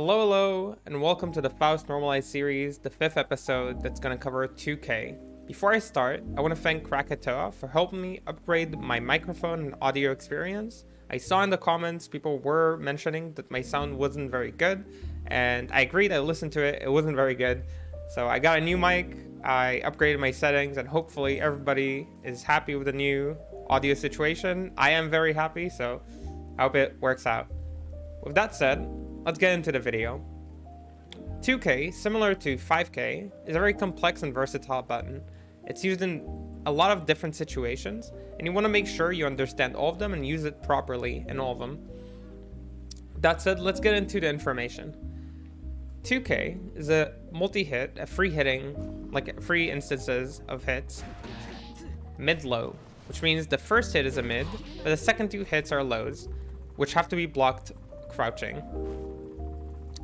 Hello, hello, and welcome to the Faust Normalized series, the fifth episode that's going to cover 2K. Before I start, I want to thank Krackatoa for helping me upgrade my microphone and audio experience. I saw in the comments people were mentioning that my sound wasn't very good, and I agreed, I listened to it, it wasn't very good. So I got a new mic, I upgraded my settings, and hopefully everybody is happy with the new audio situation. I am very happy, so I hope it works out. With that said, let's get into the video. 2K, similar to 5K, is a very complex and versatile button. It's used in a lot of different situations, and you want to make sure you understand all of them and use it properly in all of them. That said, let's get into the information. 2K is a multi-hit, a free hitting, like free instances of hits, mid-low, which means the first hit is a mid, but the second two hits are lows, which have to be blocked crouching.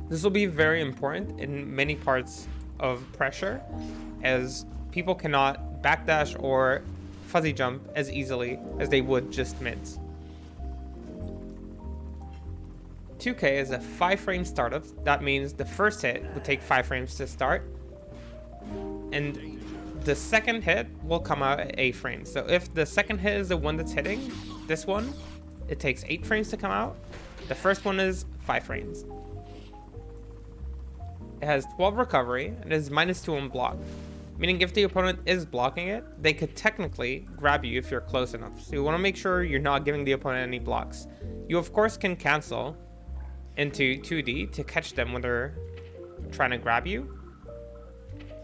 This will be very important in many parts of pressure, as people cannot backdash or fuzzy jump as easily as they would just mids. 2K is a 5 frame startup. That means the first hit would take 5 frames to start. And the second hit will come out at 8 frames. So if the second hit is the one that's hitting, this one, it takes 8 frames to come out. The first one is 5 frames. It has 12 recovery and is minus 2 on block. Meaning if the opponent is blocking it, they could technically grab you if you're close enough. So you want to make sure you're not giving the opponent any blocks. You of course can cancel into 2D to catch them when they're trying to grab you.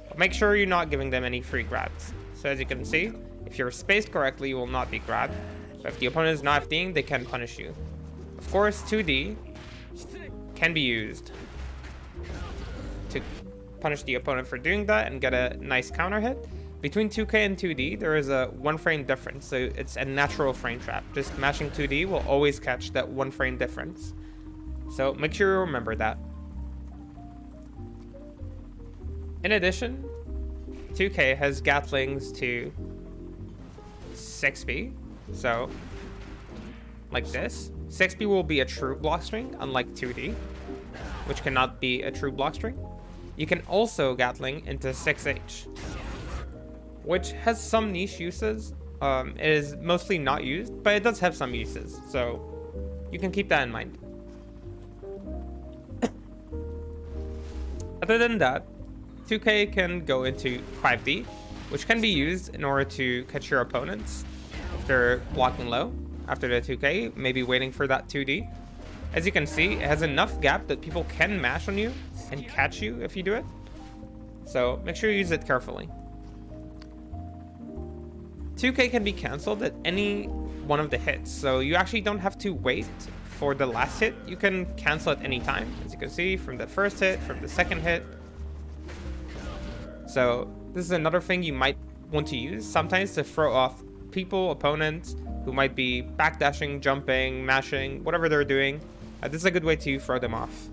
But make sure you're not giving them any free grabs. So as you can see, if you're spaced correctly, you will not be grabbed. But if the opponent is not FDing, they can punish you. Of course, 2D can be used to punish the opponent for doing that and get a nice counter hit. Between 2K and 2D, there is a one frame difference, so it's a natural frame trap. Just mashing 2D will always catch that one frame difference. So make sure you remember that. In addition, 2K has Gatlings to 6B, so like this. 6B will be a true block string, unlike 2D, which cannot be a true block string. You can also Gatling into 6H, which has some niche uses. Um, it is mostly not used, but it does have some uses, so you can keep that in mind. Other than that, 2K can go into 5D, which can be used in order to catch your opponents if they're blocking low after the 2K, maybe waiting for that 2D. As you can see, it has enough gap that people can mash on you and catch you if you do it. So make sure you use it carefully. 2K can be cancelled at any one of the hits, so you actually don't have to wait for the last hit. You can cancel at any time, as you can see, from the first hit, from the second hit. So this is another thing you might want to use sometimes to throw off people, opponents, who might be backdashing, jumping, mashing, whatever they're doing. Uh, this is a good way to throw them off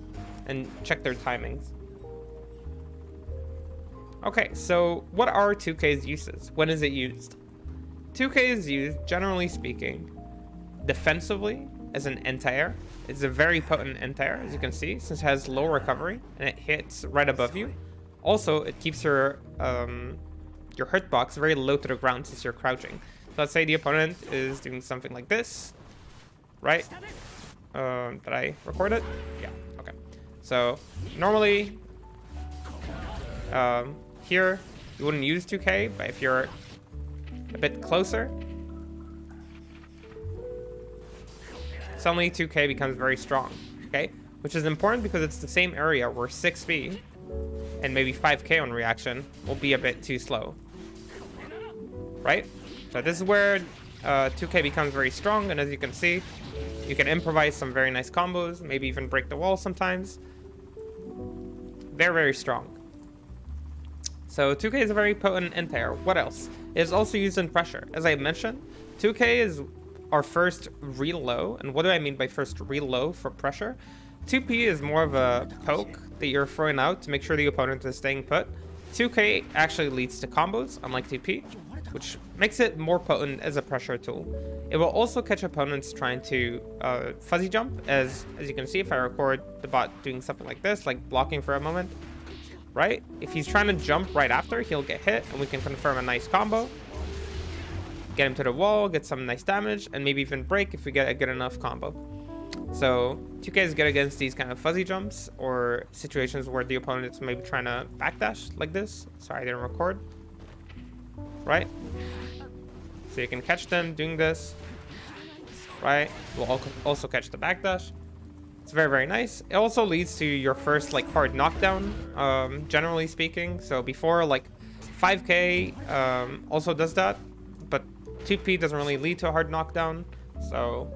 and check their timings. Okay, so what are 2K's uses? When is it used? 2K is used, generally speaking, defensively as an anti-air. It's a very potent anti-air, as you can see, since it has low recovery and it hits right above you. Also, it keeps your um, your hitbox very low to the ground since you're crouching. So let's say the opponent is doing something like this, right? Um, did I record it? Yeah, okay. So normally, um, here you wouldn't use 2K, but if you're a bit closer, suddenly 2K becomes very strong, okay? Which is important because it's the same area where 6B and maybe 5K on reaction will be a bit too slow, right? So this is where uh, 2K becomes very strong, and as you can see, you can improvise some very nice combos, maybe even break the wall sometimes. They're very strong. So 2K is a very potent anti-air. What else? It is also used in pressure. As I mentioned, 2K is our first real low. And what do I mean by first real low for pressure? 2P is more of a poke that you're throwing out to make sure the opponent is staying put. 2K actually leads to combos, unlike 2P. Which makes it more potent as a pressure tool. It will also catch opponents trying to uh, fuzzy jump, as, as you can see if I record the bot doing something like this, like blocking for a moment, right? If he's trying to jump right after, he'll get hit, and we can confirm a nice combo. Get him to the wall, get some nice damage, and maybe even break if we get a good enough combo. So 2K is good against these kind of fuzzy jumps or situations where the opponent is maybe trying to backdash like this. Sorry, I didn't record. Right? So you can catch them doing this. Right? We'll also catch the backdash. It's very, very nice. It also leads to your first like hard knockdown, um, generally speaking. So before like 5k um, also does that, but 2p doesn't really lead to a hard knockdown. So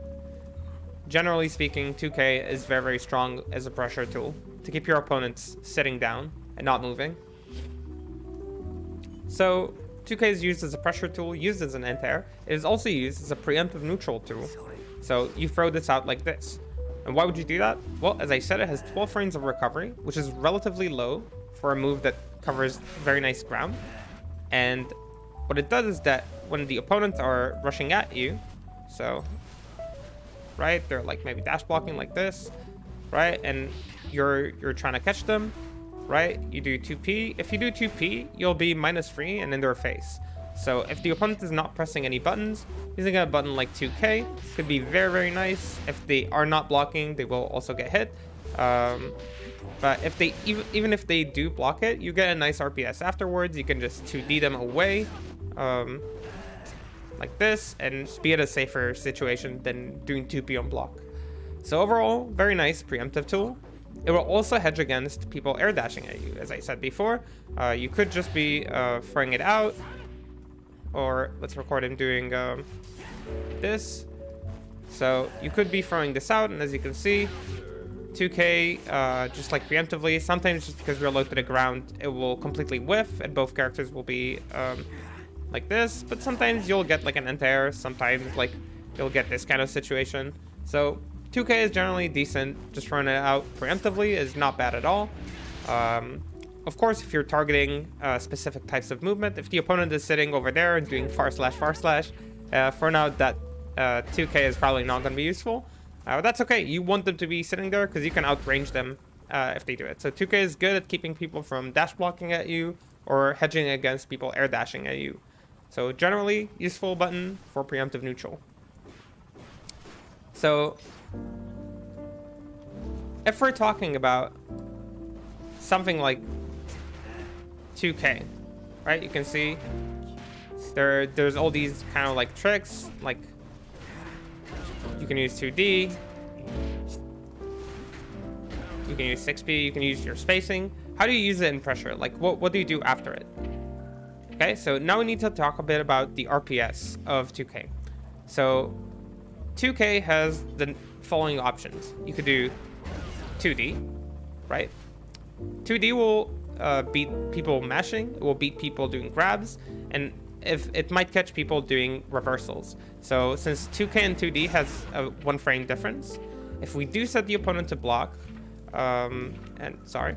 Generally speaking, 2K is very, very strong as a pressure tool to keep your opponents sitting down and not moving. So 2K is used as a pressure tool, used as an anti-air. It is also used as a preemptive neutral tool. So you throw this out like this. And why would you do that? Well, as I said, it has 12 frames of recovery, which is relatively low for a move that covers very nice ground. And what it does is that when the opponents are rushing at you, so right? They're like maybe dash blocking like this, right? And you're you're trying to catch them, right? You do 2p. If you do 2p, you'll be minus 3 and in their face. So if the opponent is not pressing any buttons, using a button like 2k could be very, very nice. If they are not blocking, they will also get hit. Um, but if they even, even if they do block it, you get a nice RPS afterwards. You can just 2D them away. Um, like this and be at a safer situation than doing 2p on block. So overall, very nice preemptive tool. It will also hedge against people air dashing at you. As I said before, uh, you could just be uh, throwing it out, or let's record him doing um, this. So you could be throwing this out, and as you can see, 2k, uh, just like preemptively, sometimes just because we're low to the ground, it will completely whiff, and both characters will be um, like this, but sometimes you'll get like an anti-air, sometimes like you'll get this kind of situation. So 2k is generally decent, just running it out preemptively is not bad at all. Um, of course, if you're targeting uh, specific types of movement, if the opponent is sitting over there and doing far slash far slash, uh, for now that uh, 2k is probably not going to be useful. Uh, that's okay, you want them to be sitting there because you can outrange them uh, if they do it. So 2k is good at keeping people from dash blocking at you or hedging against people air dashing at you. So generally useful button for preemptive neutral. So if we're talking about something like 2k, right? You can see there there's all these kind of like tricks, like you can use 2D, you can use 6p, you can use your spacing. How do you use it in pressure? Like what, what do you do after it? Okay, so now we need to talk a bit about the RPS of 2K. So 2K has the following options. You could do 2D, right? 2D will uh, beat people mashing, it will beat people doing grabs, and if it might catch people doing reversals. So since 2K and 2D has a one frame difference, if we do set the opponent to block, um, and sorry,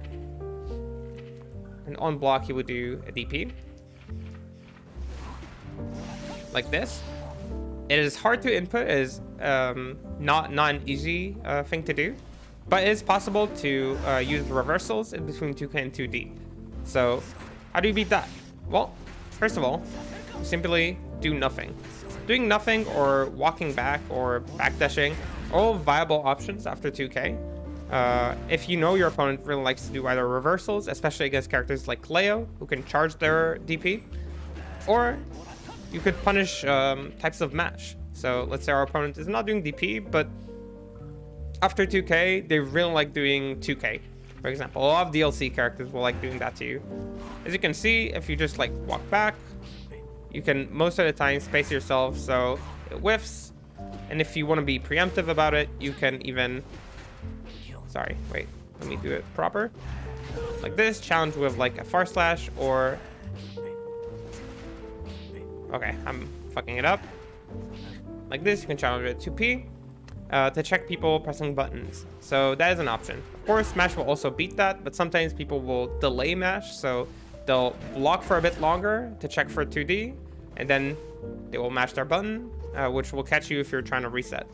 and on block he would do a DP, like this. It is hard to input, is um, not, not an easy uh, thing to do, but it is possible to uh, use reversals in between 2K and 2D. So how do you beat that? Well, first of all, simply do nothing. Doing nothing or walking back or backdashing all viable options after 2K. Uh, if you know your opponent really likes to do either reversals, especially against characters like Leo, who can charge their DP, or you could punish um, types of match. So let's say our opponent is not doing DP, but after 2k, they really like doing 2k. For example, a lot of DLC characters will like doing that to you. As you can see, if you just like walk back, you can most of the time space yourself so it whiffs. And if you want to be preemptive about it, you can even... Sorry, wait, let me do it proper. Like this, challenge with like a far slash or Okay, I'm fucking it up. Like this, you can challenge it 2p uh, to check people pressing buttons. So that is an option. Of course, Mash will also beat that, but sometimes people will delay Mash, so they'll block for a bit longer to check for 2D, and then they will mash their button, uh, which will catch you if you're trying to reset.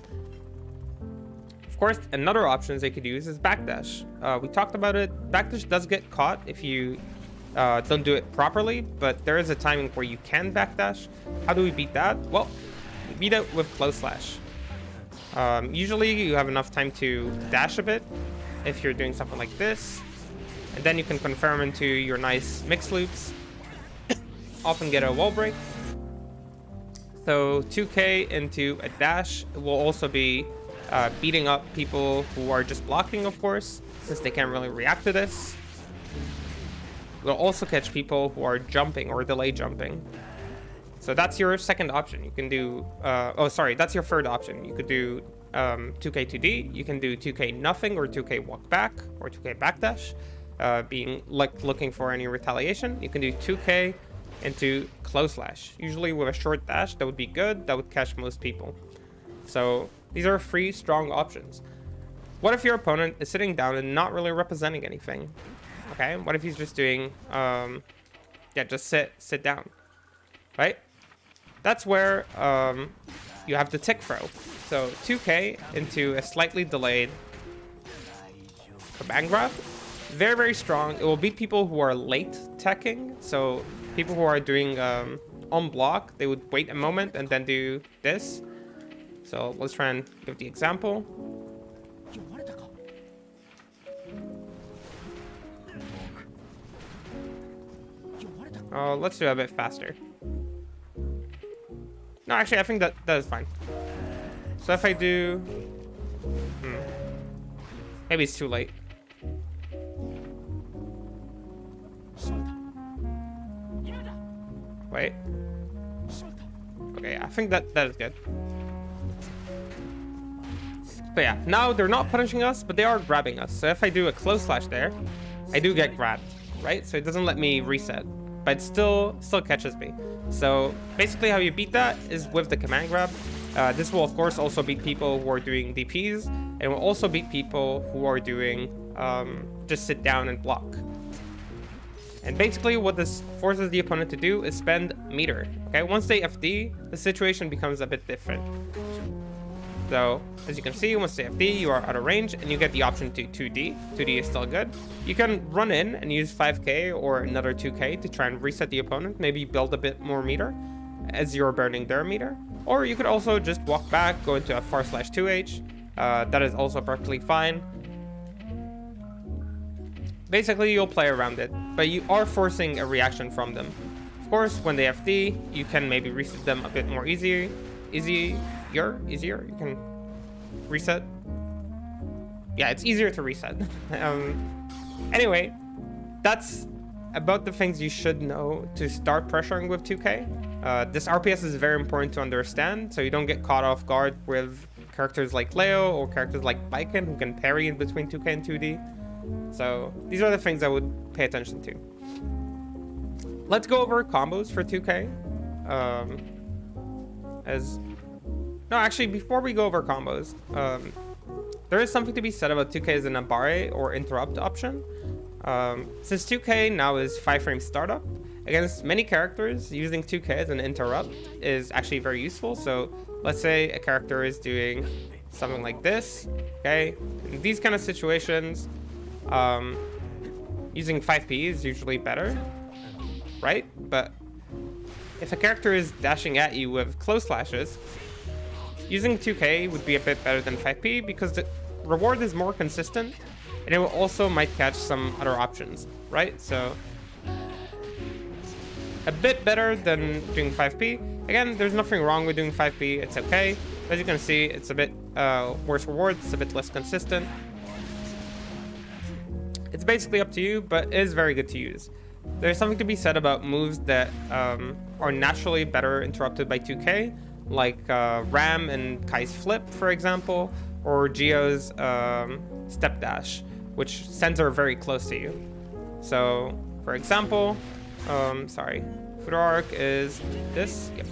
Of course, another option they could use is backdash. Uh, we talked about it. Backdash does get caught if you uh, don't do it properly, but there is a timing where you can backdash. How do we beat that? Well, we beat it with close slash. Um, usually you have enough time to dash a bit if you're doing something like this. And then you can confirm into your nice mix loops. Often get a wall break. So 2k into a dash will also be uh, beating up people who are just blocking, of course, since they can't really react to this. Will also catch people who are jumping or delay jumping. So that's your second option. You can do, uh, oh, sorry, that's your third option. You could do um, 2k 2D, you can do 2k nothing or 2k walk back or 2k backdash, uh, being like looking for any retaliation. You can do 2k into close slash. Usually with a short dash, that would be good. That would catch most people. So these are three strong options. What if your opponent is sitting down and not really representing anything? Okay, what if he's just doing, um, yeah, just sit, sit down, right? that's where um, you have the tick throw. So 2k into a slightly delayed command grab. Very, very strong. It will beat people who are late teching. So people who are doing um, on block, they would wait a moment and then do this. So let's try and give the example. Uh, let's do a bit faster. No, actually, I think that that is fine. So if I do... Hmm. Maybe it's too late. Wait. Okay, I think that that is good. But yeah, now they're not punishing us, but they are grabbing us. So if I do a close slash there, I do get grabbed, right? So it doesn't let me reset but still still catches me. So basically how you beat that is with the command grab. Uh, this will of course also beat people who are doing DPs and will also beat people who are doing um, just sit down and block. And basically what this forces the opponent to do is spend meter. Okay, once they FD, the situation becomes a bit different. So, as you can see, once they FD, you are out of range, and you get the option to 2D. 2D is still good. You can run in and use 5k or another 2k to try and reset the opponent, maybe build a bit more meter as you're burning their meter. Or you could also just walk back, go into a 4 slash 2h. Uh, that is also perfectly fine. Basically, you'll play around it, but you are forcing a reaction from them. Of course, when they FD, you can maybe reset them a bit more easy, easy easier, easier. You can reset. Yeah, it's easier to reset. um, anyway, that's about the things you should know to start pressuring with 2K. Uh, this RPS is very important to understand, so you don't get caught off guard with characters like Leo or characters like Baiken who can parry in between 2K and 2D. So these are the things I would pay attention to. Let's go over combos for 2K. Um, as no, actually, before we go over combos, um, there is something to be said about 2K as an Abare or interrupt option. Um, since 2K now is 5 frame startup, against many characters, using 2K as an interrupt is actually very useful. So let's say a character is doing something like this, okay? In these kind of situations, um, using 5P is usually better, right? But if a character is dashing at you with close slashes, Using 2k would be a bit better than 5p because the reward is more consistent and it will also might catch some other options, right? So a bit better than doing 5p. Again, there's nothing wrong with doing 5p, it's okay. As you can see, it's a bit uh, worse reward, it's a bit less consistent. It's basically up to you, but it is very good to use. There's something to be said about moves that um, are naturally better interrupted by 2k, like uh, Ram and Kai's Flip, for example, or Gio's um, Step Dash, which sends her very close to you. So, for example, um, sorry, Arc is this. Yep.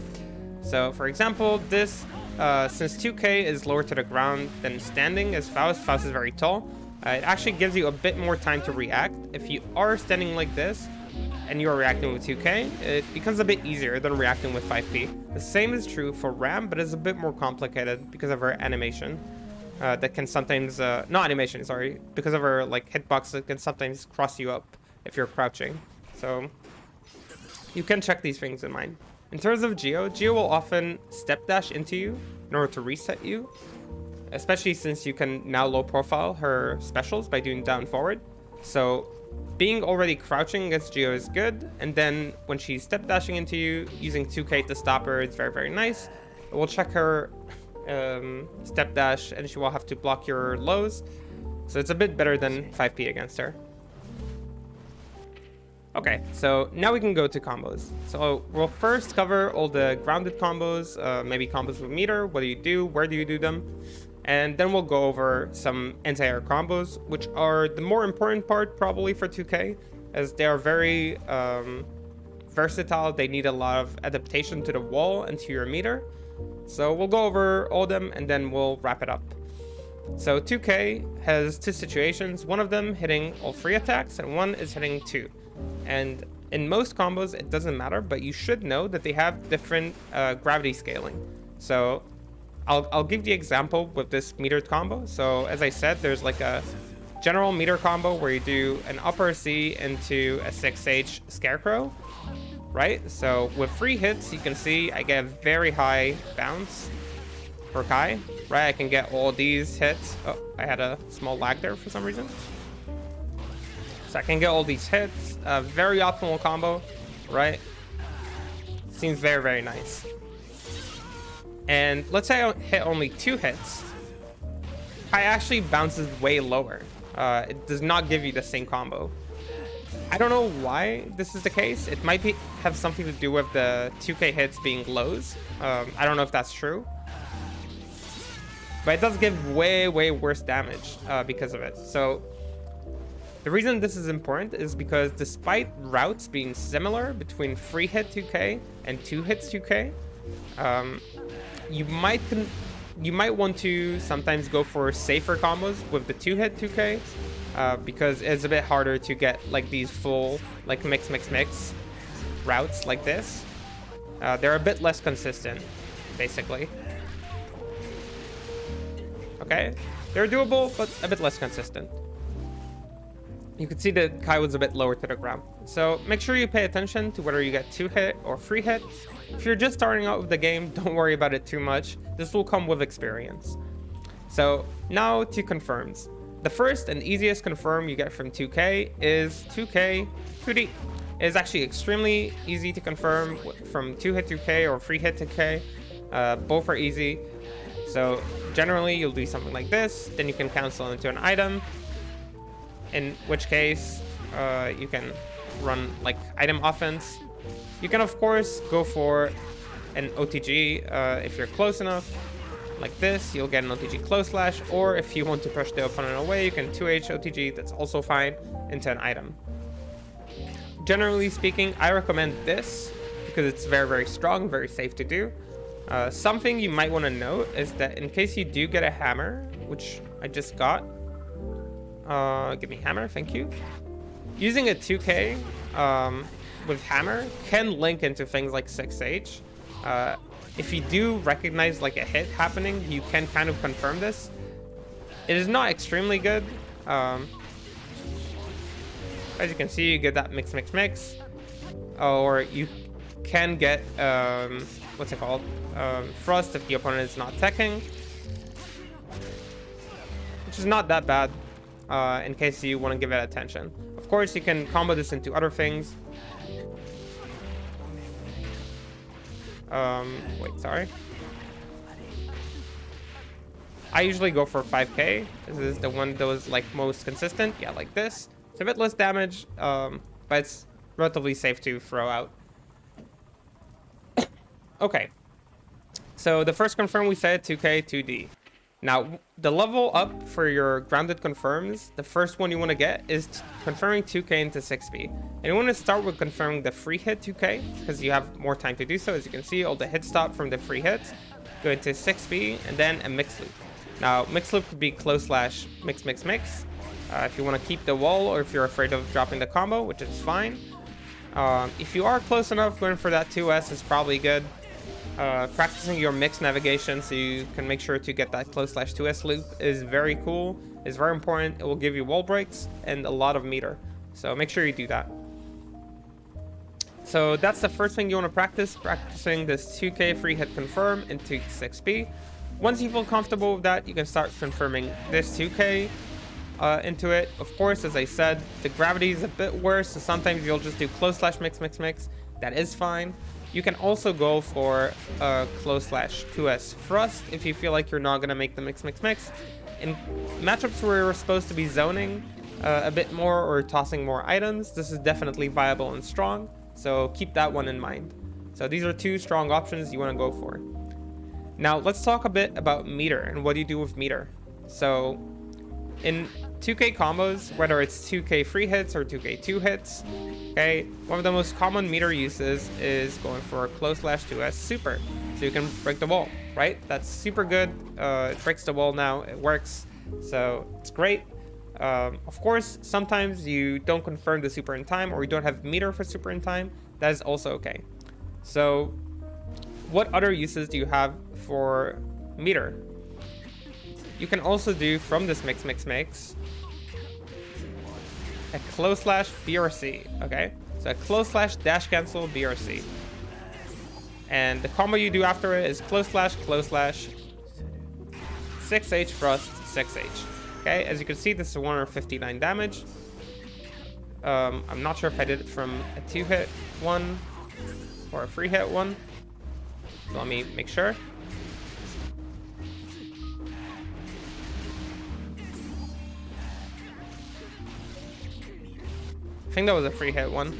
So, for example, this, uh, since 2k is lower to the ground than standing as Faust, Faust is very tall, uh, it actually gives you a bit more time to react. If you are standing like this, and you are reacting with 2K, it becomes a bit easier than reacting with 5P. The same is true for Ram, but it's a bit more complicated because of her animation. Uh, that can sometimes, uh, not animation, sorry, because of her like hitbox that can sometimes cross you up if you're crouching. So you can check these things in mind. In terms of Gio, Gio will often step dash into you in order to reset you, especially since you can now low profile her specials by doing down forward. So being already crouching against Gio is good, and then when she's step dashing into you, using 2k to stop her, it's very, very nice. We'll check her um, step dash, and she will have to block your lows. So it's a bit better than 5p against her. Okay, so now we can go to combos. So we'll first cover all the grounded combos, uh, maybe combos with meter, what do you do, where do you do them, and then we'll go over some anti-air combos, which are the more important part probably for 2K, as they are very um, versatile. They need a lot of adaptation to the wall and to your meter. So we'll go over all them and then we'll wrap it up. So 2K has two situations, one of them hitting all three attacks and one is hitting two. And in most combos, it doesn't matter, but you should know that they have different uh, gravity scaling. So I'll, I'll give the example with this metered combo. So as I said, there's like a general meter combo where you do an upper C into a 6H Scarecrow, right? So with three hits, you can see I get a very high bounce for Ky, right? I can get all these hits. Oh, I had a small lag there for some reason. So I can get all these hits, a very optimal combo, right? Seems very, very nice. And let's say I hit only two hits. I actually bounces way lower. Uh, it does not give you the same combo. I don't know why this is the case. It might be, have something to do with the 2k hits being lows. Um, I don't know if that's true. But it does give way, way worse damage uh, because of it. So the reason this is important is because despite routes being similar between free hit 2k and two hits 2k, um, you might you might want to sometimes go for safer combos with the two hit 2k uh, because it's a bit harder to get like these full like mix mix mix routes like this. Uh, they're a bit less consistent, basically. Okay, they're doable, but a bit less consistent. You can see that Ky was a bit lower to the ground. So make sure you pay attention to whether you get two hit or 3 hit if you're just starting out with the game, don't worry about it too much. This will come with experience. So now to confirms. The first and easiest confirm you get from 2K is 2K 2D. It is actually extremely easy to confirm from 2 hit 2K or 3-hit 2K. Uh, both are easy. So generally you'll do something like this, then you can cancel into an item, in which case uh, you can run like item offense you can, of course, go for an OTG uh, if you're close enough. Like this, you'll get an OTG close slash, or if you want to push the opponent away, you can 2H OTG, that's also fine, into an item. Generally speaking, I recommend this because it's very, very strong, very safe to do. Uh, something you might want to note is that in case you do get a hammer, which I just got, uh, give me hammer, thank you. Using a 2K, um, with Hammer can link into things like 6H. Uh, if you do recognize like a hit happening, you can kind of confirm this. It is not extremely good. Um, as you can see, you get that mix, mix, mix. Or you can get, um, what's it called? Um, Thrust if the opponent is not teching. Which is not that bad uh, in case you want to give it attention. Of course, you can combo this into other things. Um, wait, sorry. I usually go for 5k. This is the one that was like most consistent. Yeah, like this. It's a bit less damage, um, but it's relatively safe to throw out. okay. So the first confirm we said 2k, 2d. Now, the level up for your grounded confirms, the first one you want to get is confirming 2k into 6b. And you want to start with confirming the free hit 2k, because you have more time to do so. As you can see, all the hit stop from the free hits go into 6b, and then a mix loop. Now, mix loop could be close slash mix, mix, mix. Uh, if you want to keep the wall, or if you're afraid of dropping the combo, which is fine. Um, if you are close enough, going for that 2S is probably good. Uh, practicing your mix navigation so you can make sure to get that close slash 2S loop is very cool. It's very important. It will give you wall breaks and a lot of meter. So make sure you do that. So that's the first thing you want to practice, practicing this 2k free hit confirm into 6p. Once you feel comfortable with that, you can start confirming this 2k uh, into it. Of course, as I said, the gravity is a bit worse, so sometimes you'll just do close slash mix, mix, mix. That is fine. You can also go for a close slash 2S thrust if you feel like you're not going to make the mix, mix, mix. In matchups where you're supposed to be zoning uh, a bit more or tossing more items, this is definitely viable and strong. So keep that one in mind. So these are two strong options you want to go for. Now let's talk a bit about meter and what do you do with meter. So in 2k combos, whether it's 2k free hits or 2k 2 hits, okay, one of the most common meter uses is going for a close slash 2s super. So you can break the wall, right? That's super good. Uh, it breaks the wall now, it works. So it's great. Um, of course, sometimes you don't confirm the super in time or you don't have meter for super in time. That is also okay. So what other uses do you have for meter? You can also do from this mix, mix, mix, a close slash BRC, okay? So a close slash dash cancel BRC. And the combo you do after it is close slash, close slash, 6H thrust, 6H. Okay, as you can see, this is 159 damage. Um, I'm not sure if I did it from a two hit one or a free hit one. So let me make sure. Think that was a free hit one.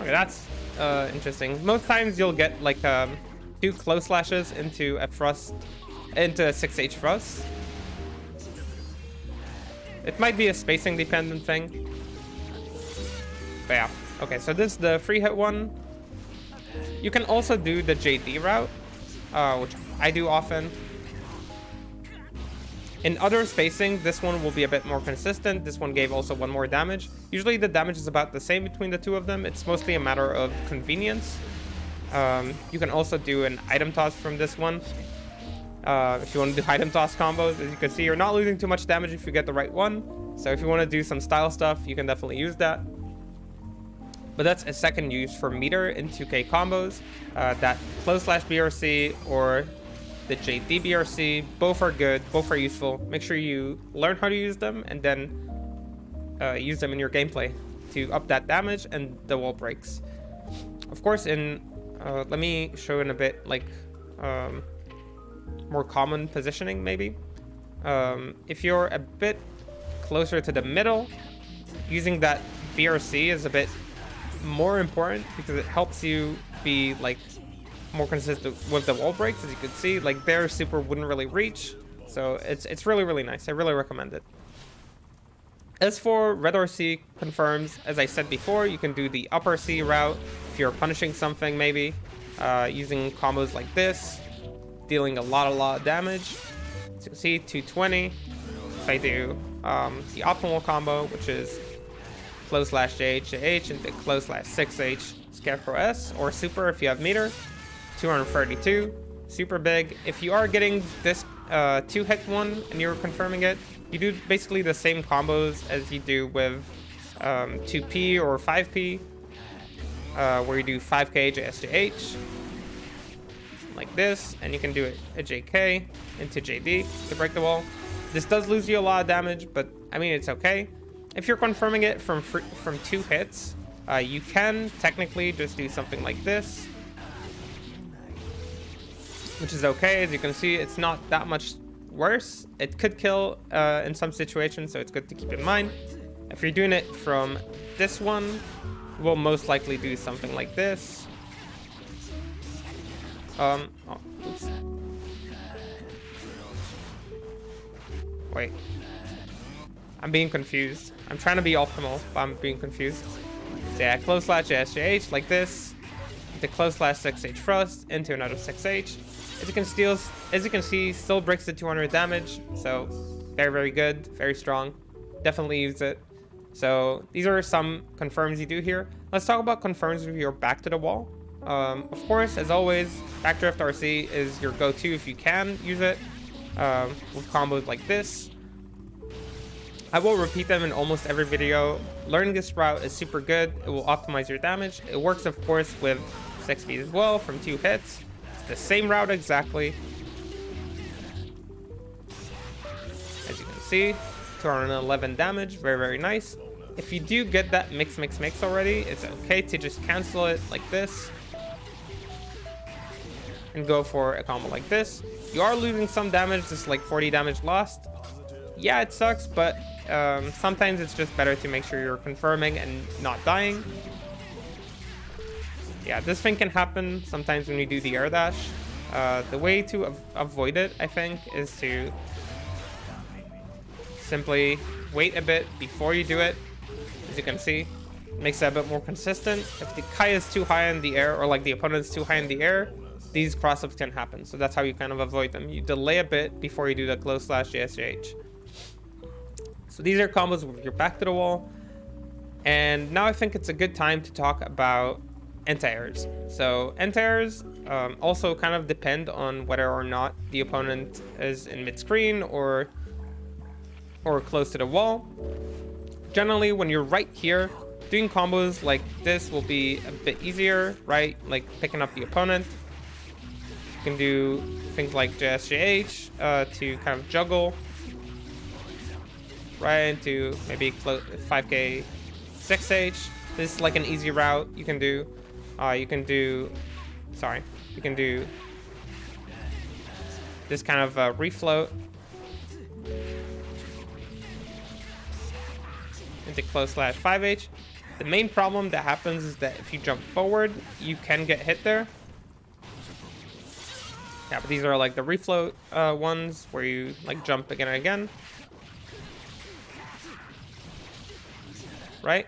Okay, that's uh, interesting. Most times you'll get like um, two close slashes into a thrust, into a 6H thrust. It might be a spacing dependent thing. But yeah. Okay, so this is the free hit one. You can also do the JD route, uh, which I do often. In other spacing, this one will be a bit more consistent. This one gave also one more damage. Usually the damage is about the same between the two of them. It's mostly a matter of convenience. Um, you can also do an item toss from this one. Uh, if you want to do item toss combos, as you can see, you're not losing too much damage if you get the right one. So if you want to do some style stuff, you can definitely use that. But that's a second use for meter in 2k combos. Uh, that close slash BRC or the JDBRC. Both are good, both are useful. Make sure you learn how to use them and then uh, use them in your gameplay to up that damage and the wall breaks. Of course, in uh, let me show in a bit like um, more common positioning maybe. Um, if you're a bit closer to the middle, using that BRC is a bit more important because it helps you be like more consistent with the wall breaks, as you can see. Like their super wouldn't really reach, so it's it's really really nice. I really recommend it. As for red RC confirms, as I said before, you can do the upper C route if you're punishing something maybe, uh, using combos like this, dealing a lot a lot of damage. As you can see, 220. If I do um, the optimal combo, which is close slash JH to H into close slash 6H Scarecrow S, or super if you have meter, 232. Super big. If you are getting this uh, two hit one and you're confirming it, you do basically the same combos as you do with um, 2P or 5P, uh, where you do 5K JS like this, and you can do it a JK into JD to break the wall. This does lose you a lot of damage, but I mean, it's okay. If you're confirming it from from two hits, uh, you can technically just do something like this which is okay. As you can see, it's not that much worse. It could kill uh, in some situations, so it's good to keep in mind. If you're doing it from this one, we'll most likely do something like this. Um, oh, oops. Wait. I'm being confused. I'm trying to be optimal, but I'm being confused. So yeah, close slash SJH like this. The close slash 6H thrust, into another 6H. As you can steal, as you can see, still breaks the 200 damage, so very, very good, very strong. Definitely use it. So these are some confirms you do here. Let's talk about confirms with your back to the wall. Um, of course, as always, Backdrift RC is your go-to if you can use it um, with combos like this. I will repeat them in almost every video. Learning this route is super good. It will optimize your damage. It works, of course, with 6 speed as well from two hits. The same route exactly. As you can see, 211 damage. Very, very nice. If you do get that mix, mix, mix already, it's okay to just cancel it like this. And go for a combo like this. You are losing some damage, just like 40 damage lost. Yeah, it sucks, but um, sometimes it's just better to make sure you're confirming and not dying. Yeah, this thing can happen sometimes when you do the air dash. Uh, the way to av avoid it, I think, is to simply wait a bit before you do it. As you can see, makes it a bit more consistent. If the Ky is too high in the air, or like the opponent is too high in the air, these cross-ups can happen. So that's how you kind of avoid them. You delay a bit before you do the close slash JSJH. So these are combos with your back to the wall. And now I think it's a good time to talk about anti-airs. So anti-airs um, also kind of depend on whether or not the opponent is in mid-screen or or close to the wall. Generally, when you're right here, doing combos like this will be a bit easier, right? Like picking up the opponent. You can do things like JSJH uh, to kind of juggle right into maybe 5k 6h. This is like an easy route you can do. Uh, you can do, sorry, you can do this kind of uh, refloat into close slash 5h. The main problem that happens is that if you jump forward, you can get hit there. Yeah, but these are like the refloat uh, ones where you like jump again and again. right?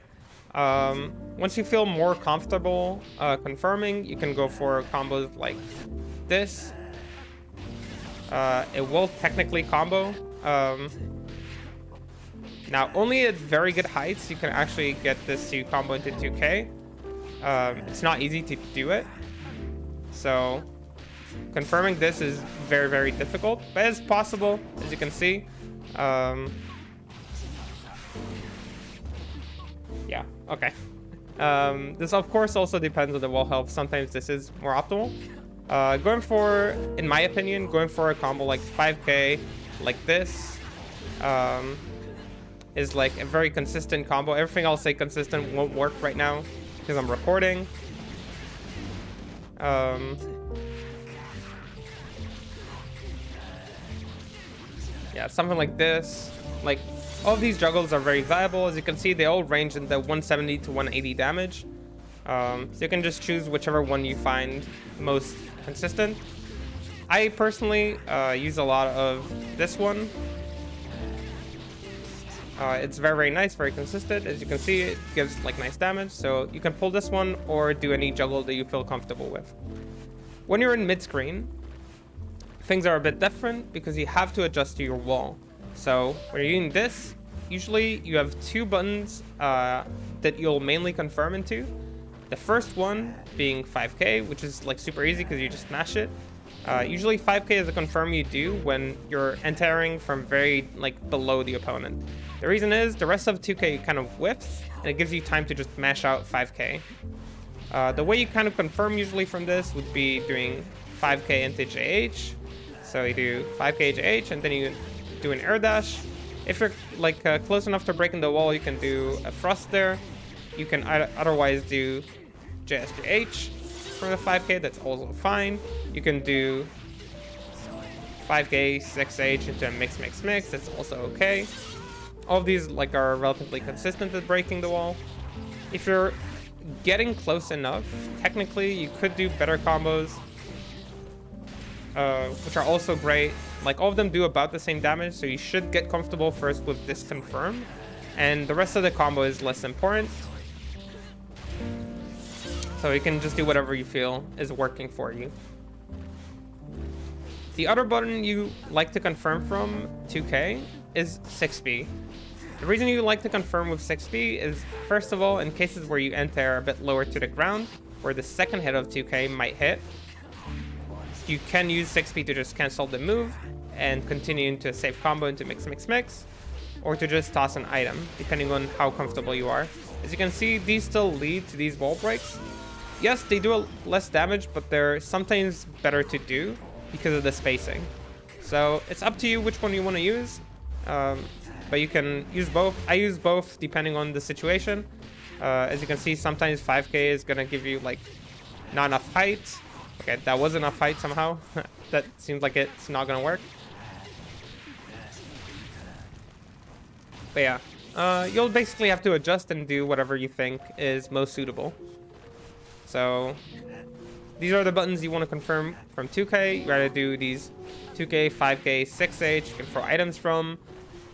Um, once you feel more comfortable uh, confirming, you can go for combos like this. Uh, it will technically combo. Um, now, only at very good heights, you can actually get this to combo into 2k. Um, it's not easy to do it. So, confirming this is very, very difficult, but it's possible, as you can see. Um, okay. Um, this of course also depends on the wall health. Sometimes this is more optimal. Uh, going for, in my opinion, going for a combo like 5k like this um, is like a very consistent combo. Everything I'll say consistent won't work right now because I'm recording. Um, yeah, something like this. Like all these juggles are very viable. As you can see, they all range in the 170 to 180 damage. Um, so you can just choose whichever one you find most consistent. I personally uh, use a lot of this one. Uh, it's very, very nice, very consistent. As you can see, it gives like nice damage. So you can pull this one or do any juggle that you feel comfortable with. When you're in mid-screen, things are a bit different because you have to adjust to your wall. So when you're using this, usually you have two buttons uh, that you'll mainly confirm into. The first one being 5k, which is like super easy because you just smash it. Uh, usually 5k is a confirm you do when you're entering from very like below the opponent. The reason is the rest of 2k kind of whiffs and it gives you time to just mash out 5k. Uh, the way you kind of confirm usually from this would be doing 5k into JH. So you do 5k JH and then you do an air dash. If you're like uh, close enough to breaking the wall, you can do a thrust there. You can otherwise do JSJH from the 5k, that's also fine. You can do 5k, 6h into a mix, mix, mix, that's also okay. All of these like are relatively consistent at breaking the wall. If you're getting close enough, technically you could do better combos, uh, which are also great. Like all of them do about the same damage, so you should get comfortable first with this confirm, and the rest of the combo is less important. So you can just do whatever you feel is working for you. The other button you like to confirm from 2K is 6B. The reason you like to confirm with 6B is, first of all, in cases where you enter a bit lower to the ground, where the second hit of 2K might hit, you can use 6B to just cancel the move and continue into a safe combo into mix, mix, mix, or to just toss an item, depending on how comfortable you are. As you can see, these still lead to these wall breaks. Yes, they do a less damage, but they're sometimes better to do because of the spacing. So it's up to you which one you want to use, um, but you can use both. I use both depending on the situation. Uh, as you can see, sometimes 5k is to give you like not enough height. Okay, that wasn't a fight somehow. that seems like it's not to work. But yeah, uh, you'll basically have to adjust and do whatever you think is most suitable. So these are the buttons you want to confirm from 2K. You gotta do these 2K, 5K, 6H. You can throw items from.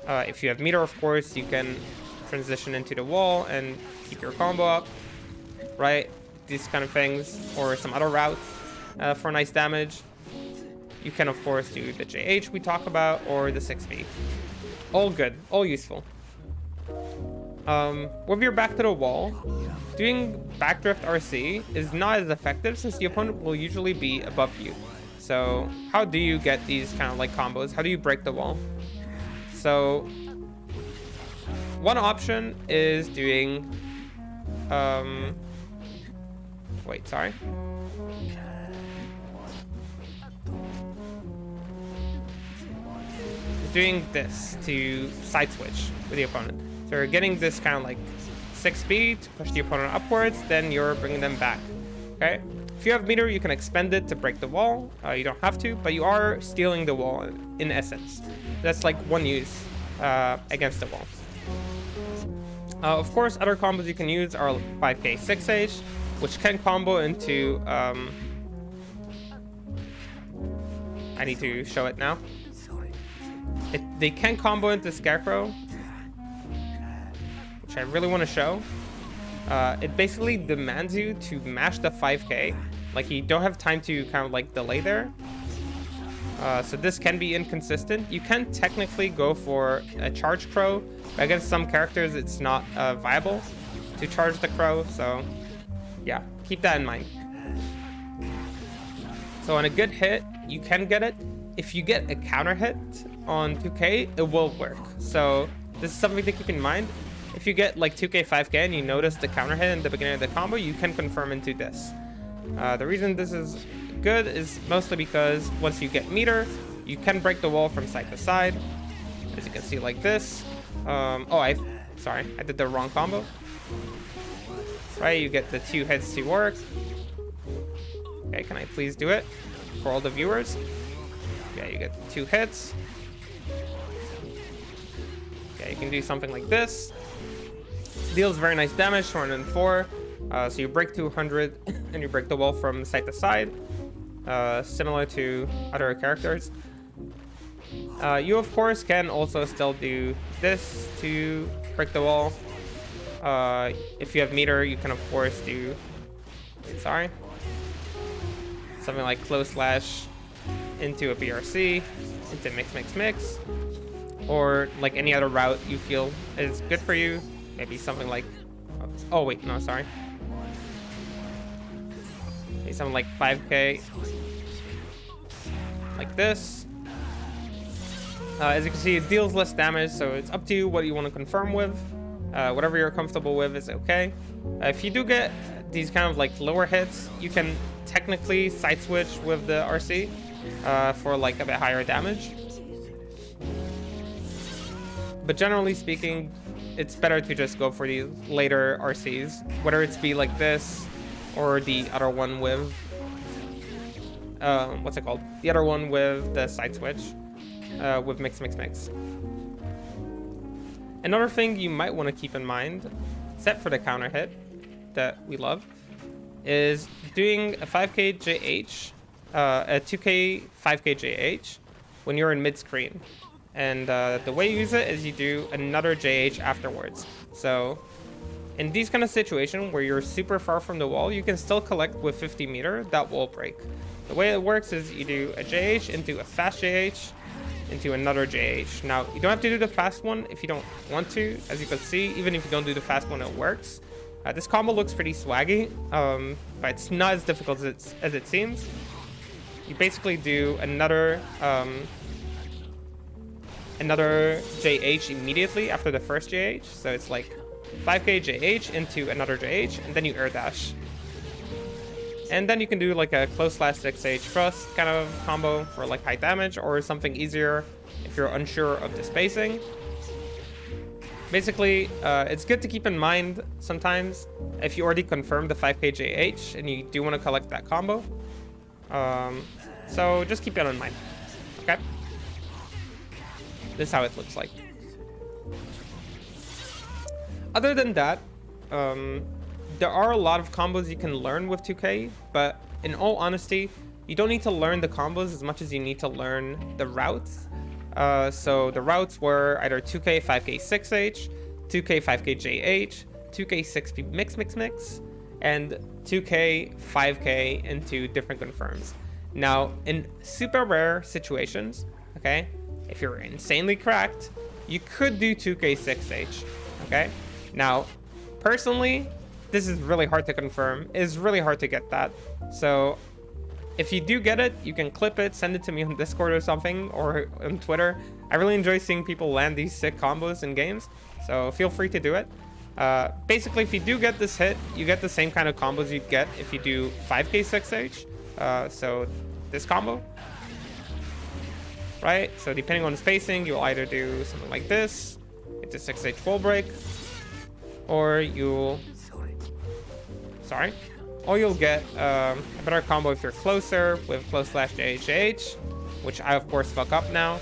Uh, if you have meter, of course, you can transition into the wall and keep your combo up, right? These kind of things, or some other route uh, for nice damage. You can, of course, do the JH we talk about, or the 6B. All good, all useful. Um, with your back to the wall, doing backdrift RC is not as effective since the opponent will usually be above you. So how do you get these kind of like combos? How do you break the wall? So one option is doing, um, wait, sorry. Doing this to side switch with the opponent. So you're getting this kind of like 6P to push the opponent upwards, then you're bringing them back. Okay? If you have meter, you can expend it to break the wall. Uh, you don't have to, but you are stealing the wall in essence. That's like one use uh, against the wall. Uh, of course, other combos you can use are 5k 6h, which can combo into... Um, I need to show it now. It, they can combo into Scarecrow, which I really want to show. Uh, it basically demands you to mash the 5k. Like you don't have time to kind of like delay there. Uh, so this can be inconsistent. You can technically go for a charge crow, but against some characters it's not uh, viable to charge the crow. So yeah, keep that in mind. So on a good hit, you can get it. If you get a counter hit on 2k, it will work. So this is something to keep in mind. If you get like 2k, 5k and you notice the counter hit in the beginning of the combo, you can confirm into this. Uh, the reason this is good is mostly because once you get meter, you can break the wall from side to side. As you can see like this. Um, oh, I, sorry, I did the wrong combo. Right, you get the two hits to work. Okay, can I please do it for all the viewers? Yeah, you get two hits. You can do something like this. Deals very nice damage, 204. Uh, so you break 200 and you break the wall from side to side, uh, similar to other characters. Uh, you of course can also still do this to break the wall. Uh, if you have meter, you can of course do, sorry, something like close slash into a BRC, into mix, mix, mix, or like any other route you feel is good for you. Maybe something like, oh wait, no, sorry. Maybe something like 5k, like this. Uh, as you can see, it deals less damage, so it's up to you what you want to confirm with. Uh, whatever you're comfortable with is okay. Uh, if you do get these kind of like lower hits, you can technically side switch with the RC uh, for like a bit higher damage. But generally speaking, it's better to just go for the later RCs, whether it's be like this or the other one with, uh, what's it called? The other one with the side switch, uh, with mix, mix, mix. Another thing you might want to keep in mind, set for the counter hit that we love, is doing a 5k JH, uh, a 2k 5k JH when you're in mid-screen. And uh, the way you use it is you do another JH afterwards. So in these kind of situation where you're super far from the wall, you can still collect with 50 meter, that wall break. The way it works is you do a JH into a fast JH into another JH. Now, you don't have to do the fast one if you don't want to. As you can see, even if you don't do the fast one, it works. Uh, this combo looks pretty swaggy, um, but it's not as difficult as, as it seems. You basically do another um, another JH immediately after the first JH. So it's like 5k JH into another JH, and then you air dash. And then you can do like a close slash 6H thrust kind of combo for like high damage or something easier if you're unsure of the spacing. Basically, uh, it's good to keep in mind sometimes if you already confirmed the 5k JH and you do want to collect that combo. Um, so just keep that in mind. Okay? This is how it looks like. Other than that, um, there are a lot of combos you can learn with 2K, but in all honesty, you don't need to learn the combos as much as you need to learn the routes. Uh, so the routes were either 2K 5K 6H, 2K 5K JH, 2K 6P mix mix mix, and 2K 5K into different confirms. Now, in super rare situations, okay, if you're insanely cracked, you could do 2K 6H, okay? Now, personally, this is really hard to confirm. It's really hard to get that. So if you do get it, you can clip it, send it to me on Discord or something, or on Twitter. I really enjoy seeing people land these sick combos in games, so feel free to do it. Uh, basically, if you do get this hit, you get the same kind of combos you'd get if you do 5k 6h. Uh, so this combo, right? So depending on the spacing, you'll either do something like this, it's a 6h full break, or you'll sorry. Or you'll get um, a better combo if you're closer with close slash JHH, which I of course fuck up now.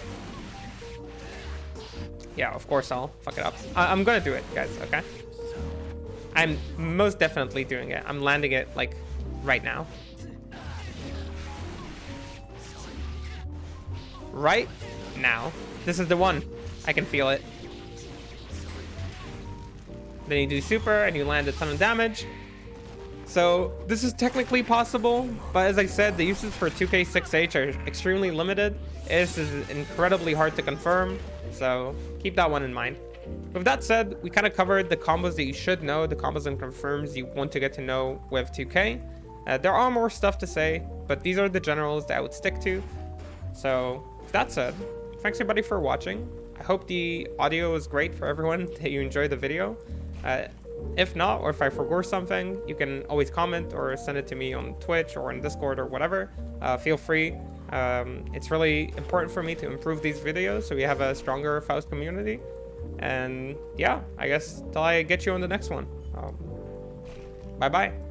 Yeah, of course I'll fuck it up. I I'm gonna do it, guys, okay? I'm most definitely doing it. I'm landing it, like, right now. Right now. This is the one. I can feel it. Then you do super and you land a ton of damage. So this is technically possible, but as I said, the uses for 2K6H are extremely limited. This is incredibly hard to confirm, so keep that one in mind. With that said, we kind of covered the combos that you should know, the combos and confirms you want to get to know with 2K. Uh, there are more stuff to say, but these are the generals that I would stick to. So, that said, thanks everybody for watching. I hope the audio is great for everyone, that you enjoyed the video. Uh, if not, or if I forgot something, you can always comment or send it to me on Twitch or on Discord or whatever. Uh, feel free. Um, it's really important for me to improve these videos so we have a stronger Faust community. And yeah, I guess till I get you on the next one. Um, bye bye.